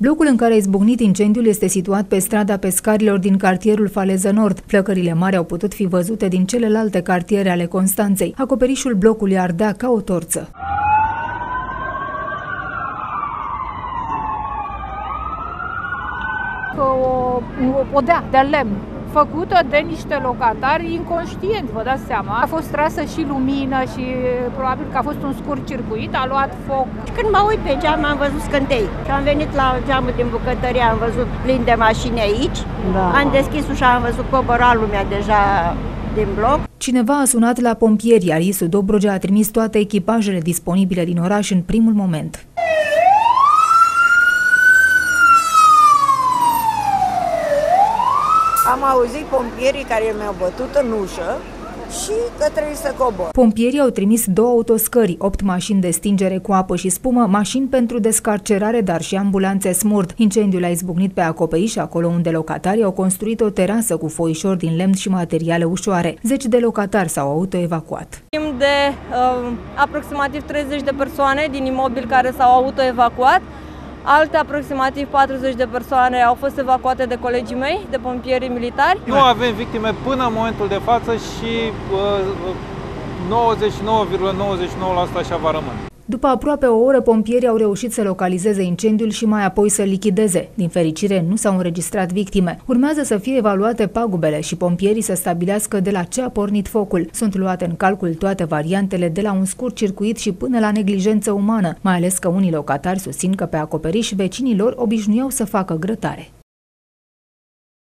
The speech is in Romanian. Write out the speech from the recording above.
Blocul în care a izbucnit incendiul este situat pe strada pescarilor din cartierul Faleză Nord. Flăcările mari au putut fi văzute din celelalte cartiere ale Constanței. Acoperișul blocului ardea ca o torță. O, o podea de lemn făcută de niște locatari inconștienți, vă dați seama. A fost trasă și lumină și probabil că a fost un scurt circuit, a luat foc. Când mă uit pe geam am văzut scântei și am venit la geamul din bucătărie, am văzut plin de mașini aici, da. am deschis ușa, am văzut cobora lumea deja din bloc. Cineva a sunat la pompieri, iar Isu Dobrogea a trimis toate echipajele disponibile din oraș în primul moment. Am auzit pompierii care mi-au bătut în ușă și că trebuie să cobor. Pompierii au trimis două autoscări, opt mașini de stingere cu apă și spumă, mașini pentru descarcerare, dar și ambulanțe smurt. Incendiul a izbucnit pe acoperiș, acolo unde locatarii au construit o terasă cu foișori din lemn și materiale ușoare. Zeci de locatari s-au autoevacuat. Timp de uh, aproximativ 30 de persoane din imobil care s-au autoevacuat, Alte aproximativ 40 de persoane au fost evacuate de colegii mei, de pompieri militari. Nu avem victime până în momentul de față și uh, 99,99% ,99 așa va rămâne. După aproape o oră, pompierii au reușit să localizeze incendiul și mai apoi să lichideze. Din fericire, nu s-au înregistrat victime. Urmează să fie evaluate pagubele și pompierii să stabilească de la ce a pornit focul. Sunt luate în calcul toate variantele, de la un scurt circuit și până la neglijență umană, mai ales că unii locatari susțin că pe acoperiș vecinii lor obișnuiau să facă grătare.